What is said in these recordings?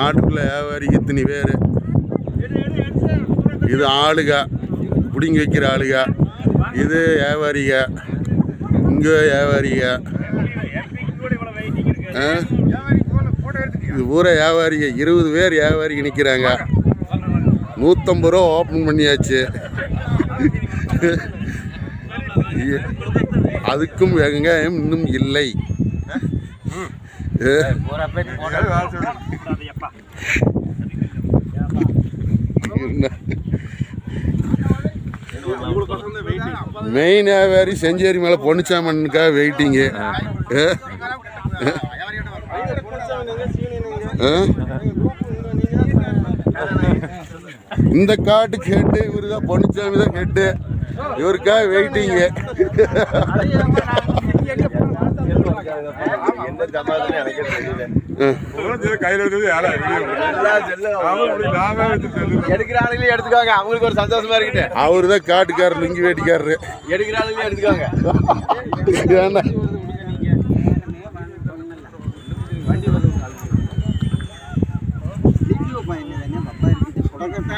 ஆட்டுக்குள்ள வியாபாரிக்கு இத்தனை பேர்? இது ஆளுக பிடிங்கி வைக்கிற ஆளுக. இது வியாபாரிக. இங்கே வியாபாரிக. இது பூரா வியாபாரிங்க இருபது பேர் வியாபாரிக்கு நிற்கிறாங்க நூற்றம்பது ரூபா ஓப்பன் பண்ணியாச்சு. அதுக்கும் வெங்காயம் இன்னும் இல்லை. மெயின் வியாபாரி செஞ்சேரி மேலே பொன்னிச்சாமனுக்காக வெயிட்டிங்கு இந்த காட்டு கேட்டு இவரு தான் பொன்னிச்சாமி தான் கேட்டு. இவருக்காக வெயிட்டிங்கு எடுத்துக்கோங்க. அவங்களுக்கு ஒரு சந்தோஷமா இருக்கட்டு அவரு தான் காட்டுக்காரர் லுங்கி வேட்டிக்காரரு. எடுக்கிற ஆளுங்களே எடுத்துக்கோங்க.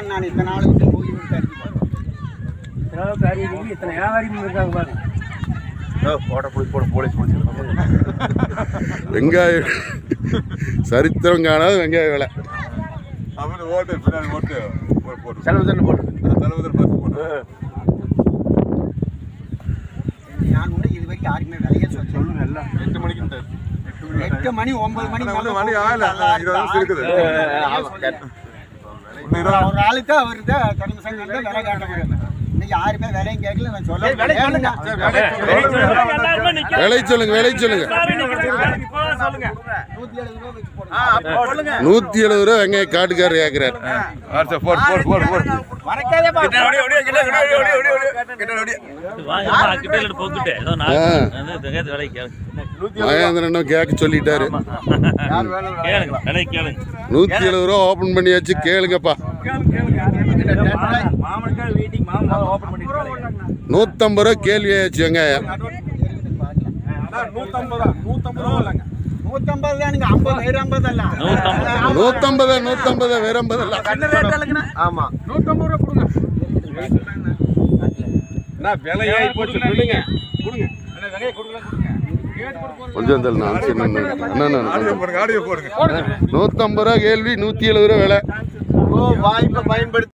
நான் இத்தனை நாள் விட்டு போய் இத்தனை வியாபாரிகள் இருக்காங்க பாருங்க போட போய் போட போலீஸ் பிடிச்சிருக்கோம் வெங்காயம் சரித்திரம் காணாத வெங்காய விலை ஓட்டு ஓட்டு போட்டு போட்டு செலவு தானே போட்டு தலைவர் பார்த்து போட்டு நான் கூட இது வரைக்கும் யாருக்குமே விலையே சொல்ல சொல்லுங்க எல்லாம் எட்டு மணிக்கு எட்டு மணி ஒன்பது மணி மணி ஆகல இருக்குது ஒரு ஆளுக்கு அவர் தான் தனி சங்கம் விலை கேட்ட முடியும் இன்னைக்கு யாருமே விலையும் கேட்கல நான் சொல்ல விலை சொல்லுங்க. விலை சொல்லுங்க. விலை சொல்லுங்க. நூத்தி எழுபது ரூபா வெங்காயம் காட்டுக்காரர் கேட்கிறார் மகேந்திரனும் கேட்க சொல்லிட்டாரு. நூத்தி எழுபது ரூபா ஓபன் பண்ணியாச்சு கேளுங்கப்பா. நூத்தம்பது ரூபா கேள்வி ஆயாச்சு வெங்காயம் நூத்தம்பது தானுங்க ஐம்பது ஐம்பது அல்ல நூத்தம்பது நூத்தம்பது வேற விலை ஏறி போச்சு கொஞ்சம் தள்ளு, நூத்தம்பது ரூபா கேள்வி நூத்தி எழுபது ரூபா விலை. பயன்படுத்தி